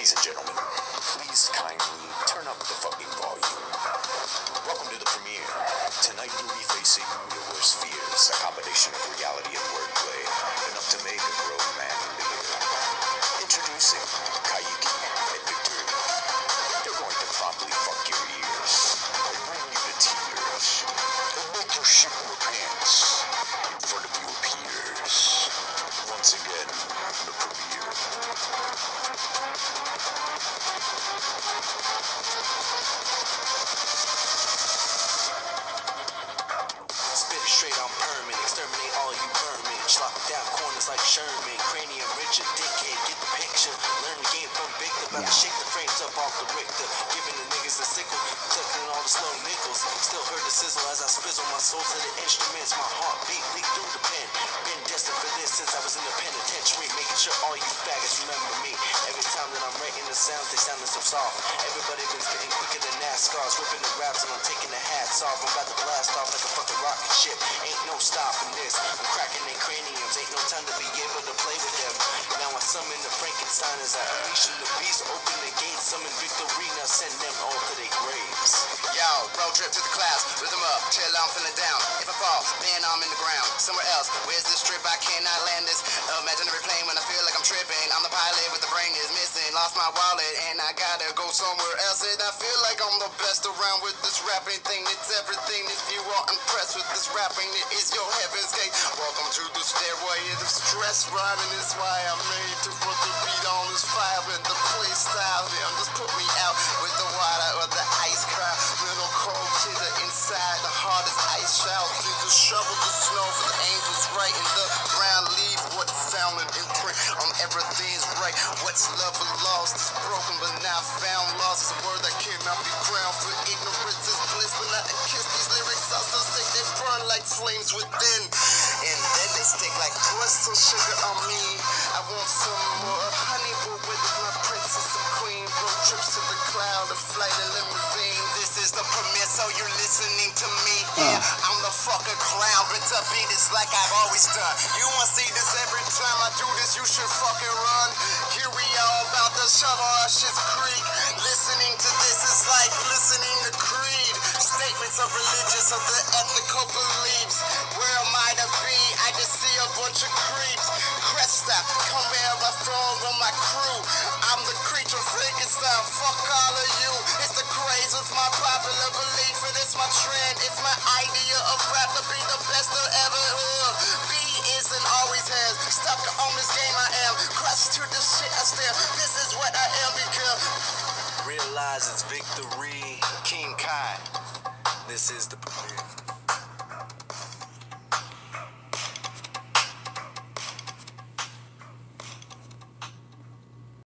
Ladies and gentlemen, please kindly turn up the fucking volume. Welcome to the premiere. Tonight you'll be facing your worst fears, a combination of reality and wordplay, enough to make a grown man leer. Introducing Kaiki and Victor. They're going to promptly fuck your ears, bring you to tears, and make you shit your pants like Sherman. Cranium Richard, dickhead, get the picture. Learn the game from Victor. About to shake the frames up off the Richter. Giving the niggas a sickle, collecting all the slow nickels. Still heard the sizzle as I spizzle my soul to the instruments. My heartbeat leak through the pen. Since I was in the penitentiary. Making sure all you faggots remember me. Every time that I'm writing the sounds, they sounding so soft. Everybody been spitting quicker than NASCARs. Ripping the raps and I'm taking the hats off. I'm about to blast off like a fucking rocket ship. Ain't no stopping this. I'm cracking their craniums. Ain't no time to be able to play with them. Now I summon the Frankenstein as I unleash the beast. Open the gates, summon victory. Now send them all to their graves. Yo, road trip to the clouds, rhythm up, till I'm feeling down. If I fall, then I'm in the ground. Somewhere else, where's this trip? I cannot land this imaginary plane when I feel like I'm tripping. I'm the pilot with the brain is missing. Lost my wallet and I gotta go somewhere else. And I feel like I'm the best around with this rapping thing. It's everything. If you are impressed with this rapping, it is your heaven's gate. Welcome to the stairway of stress. Rhyming is why I'm made to put the beat on this fire and the play style. Everything's right. What's love or lost is broken, but now found. Lost is a word that cannot be crowned. For ignorance is bliss. When I kiss these lyrics, I still say they burn like flames within. And then they stick like crystal sugar on me. I want some more honey, but with my princess and queen. Road trips to the cloud, a flight of limousine. This is the premiere, so you're listening to me. Yeah, I'm the fucking clown, but to beat this done. You wanna see this every time I do this, you should fucking run. Here we are about to shovel our shit's creek. Listening to this is like listening to Creed. Statements of religious, of the ethical beliefs. Where am I to be? I just see a bunch of creeps. Cresta, come here, my throne on my crew. I'm the creature Frankenstein. Fuck all of you. It's the craze, it's my popular belief, and it's my trend. It's my idea of rap to be the best there ever will be. Is and always has. Stuck on this game I am. Crushed to the shit I stare. This is what I am because. Realize it's victory. King Kai. This is the premiere.